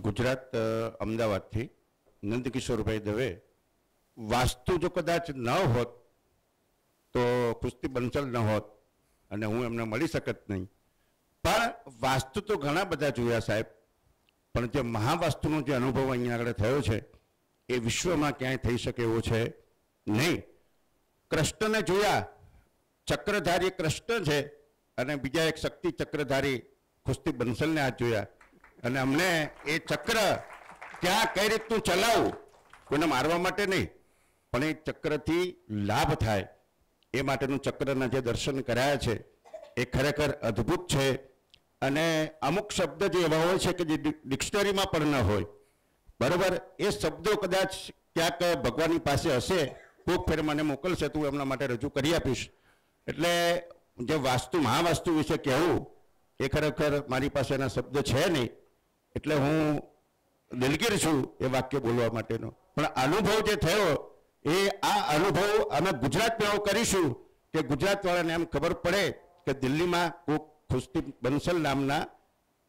ગુજરાત અ, અમદાવાદથી નંદકિશોરભાઈ દવે વાસ્તુ જો કદાચ ન હોત તો કુસ્તી બંસલ ન હોત અને હું એમને મળી શકત નહીં. પણ વાસ્તુ તો ઘણા બધા જોયા સાહેબ પણ જે મહાવાસ્તુનો જે અનુભવ અહીંયા આગળ થયો છે એ વિશ્વમાં ક્યાંય થઈ શકે એવો છે નહીં. કૃષ્ણને જોયા ચક્રધારી કૃષ્ણ છે અને બીજા એક શક્તિ ચક્રધારી કુસ્તી બંસલને આ જોયા. અને અમને એ ચક્ર ક્યાં કઈ રીતનું ચલાવવું કોઈને મારવા માટે નહીં, પણ એ ચક્રથી લાભ થાય. એ માટેનું ચક્રના જે દર્શન કરાયા છે, એ ખરેખર અદ્ભુત છે. અને અમુક શબ્દ જે એવા હોય છે કે જે ડિક્શનરીમાં પણ ન હોય. બરાબર? એ શબ્દો કદાચ ક્યાંક ભગવાનની પાસે હશે, કોક ફેર મને મોકલશે, તો એમના માટે રજૂ કરી આપીશ. એટલે જે વાસ્તુ, મહાવાસ્તુ વિશે કહેવું, એ ખરેખર મારી પાસે એના શબ્દ છે નહીં. એટલે હું દિલગીર છું એ વાક્ય બોલવા માટેનો. પણ અનુભવ જે થયો એ આ અનુભવ અમે ગુજરાતમાં એવો કરીશું કે ગુજરાતવાળાને એમ ખબર પડે કે દિલ્હીમાં કોક ખુશ્તી બંસલ નામના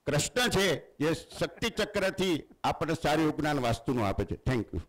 કૃષ્ણ છે જે શક્તિચક્રથી આપણને સારું જ્ઞાન વાસ્તુનું આપે છે. Thank you